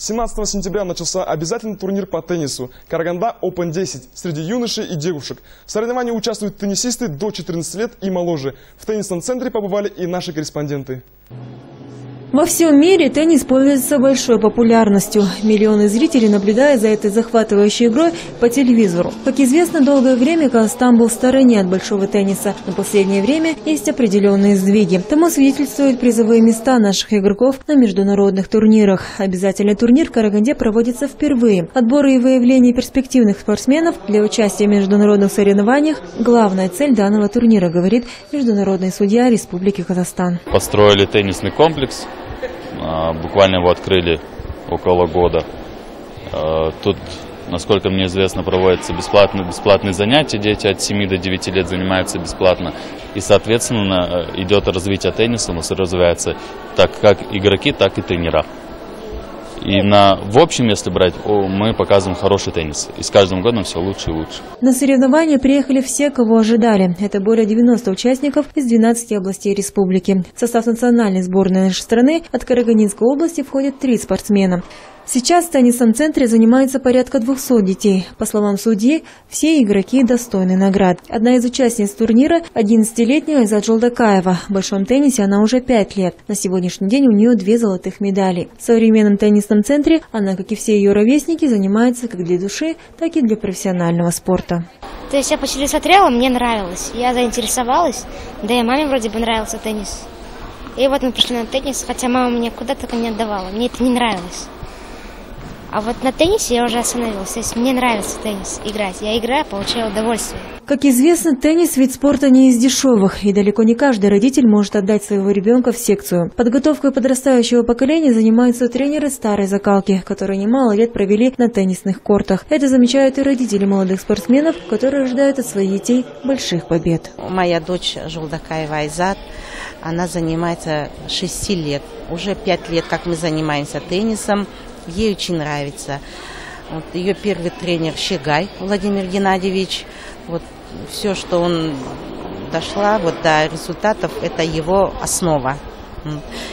17 сентября начался обязательный турнир по теннису «Караганда Open 10» среди юношей и девушек. В соревновании участвуют теннисисты до 14 лет и моложе. В теннисном центре побывали и наши корреспонденты. Во всем мире теннис пользуется большой популярностью. Миллионы зрителей наблюдают за этой захватывающей игрой по телевизору. Как известно, долгое время Казахстан был в стороне от большого тенниса, но в последнее время есть определенные сдвиги. Тому свидетельствуют призовые места наших игроков на международных турнирах. Обязательный турнир в Караганде проводится впервые. Отбор и выявление перспективных спортсменов для участия в международных соревнованиях – главная цель данного турнира, говорит международный судья Республики Казахстан. Построили теннисный комплекс буквально его открыли около года. А, тут, насколько мне известно, проводятся бесплатные, бесплатные занятия. Дети от 7 до 9 лет занимаются бесплатно. И, соответственно, идет развитие тенниса, у нас развивается так как игроки, так и тренера. И на, в общем, если брать, мы показываем хороший теннис. И с каждым годом все лучше и лучше. На соревнования приехали все, кого ожидали. Это более 90 участников из 12 областей республики. В состав национальной сборной нашей страны от Караганинской области входят три спортсмена. Сейчас в теннисном центре занимается порядка 200 детей. По словам судьи, все игроки достойны наград. Одна из участниц турнира – 11-летняя Иза Джолдакаева. В большом теннисе она уже 5 лет. На сегодняшний день у нее две золотых медали. В современном теннисном центре она, как и все ее ровесники, занимается как для души, так и для профессионального спорта. То есть я по смотрела, мне нравилось. Я заинтересовалась, да и маме вроде бы нравился теннис. И вот мы пришли на теннис, хотя мама меня куда-то не отдавала. Мне это не нравилось. А вот на теннисе я уже остановилась. То есть мне нравится теннис играть. Я играю, получаю удовольствие. Как известно, теннис – вид спорта не из дешевых, и далеко не каждый родитель может отдать своего ребенка в секцию. Подготовкой подрастающего поколения занимаются тренеры старой закалки, которые немало лет провели на теннисных кортах. Это замечают и родители молодых спортсменов, которые ожидают от своих детей больших побед. Моя дочь Жулдакаева Айзат, она занимается 6 лет. Уже 5 лет, как мы занимаемся теннисом. Ей очень нравится. Вот ее первый тренер Щегай Владимир Геннадьевич. Вот все, что он дошла вот до результатов, это его основа.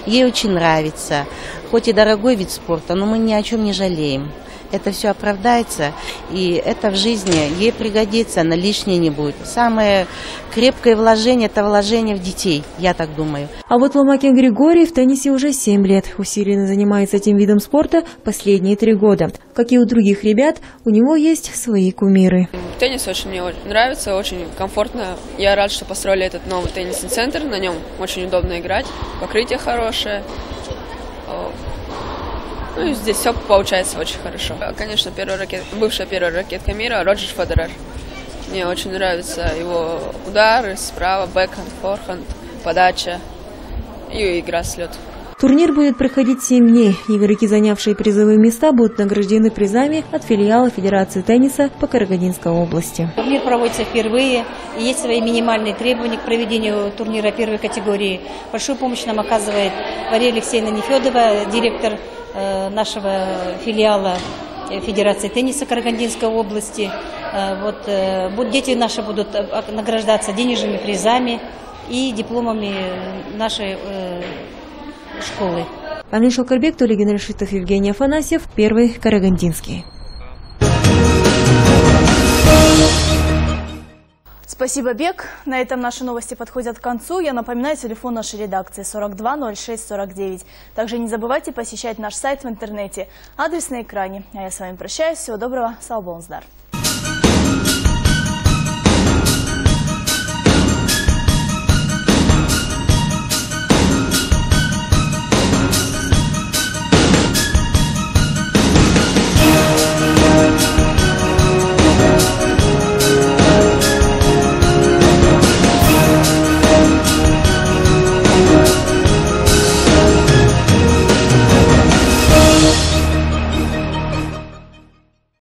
Ей очень нравится. Хоть и дорогой вид спорта, но мы ни о чем не жалеем это все оправдается, и это в жизни ей пригодится, она лишней не будет. Самое крепкое вложение – это вложение в детей, я так думаю. А вот Ломакин Григорий в теннисе уже 7 лет. Усиленно занимается этим видом спорта последние три года. Как и у других ребят, у него есть свои кумиры. Теннис очень мне нравится, очень комфортно. Я рад, что построили этот новый теннисный центр. На нем очень удобно играть, покрытие хорошее. Ну и здесь все получается очень хорошо. Конечно, первая ракет, бывшая первая ракетка мира Роджер Федерер. Мне очень нравятся его удары справа, бэкхенд, форхенд, подача и игра с лед. Турнир будет проходить 7 дней. Игроки, занявшие призовые места, будут награждены призами от филиала Федерации тенниса по Карагандинской области. Турнир проводится впервые, и есть свои минимальные требования к проведению турнира первой категории. Большую помощь нам оказывает Мария Алексеевна Нефедова, директор Э, нашего филиала Федерации тенниса Карагандинской области. Э, вот, дети наши будут награждаться денежными призами и дипломами нашей школы. Амин Шалкарбек, Толигин Решитов, Евгений Афанасьев, Первый Карагандинский. Спасибо, Бег. На этом наши новости подходят к концу. Я напоминаю, телефон нашей редакции 420649. Также не забывайте посещать наш сайт в интернете. Адрес на экране. А я с вами прощаюсь. Всего доброго. Салбонздар.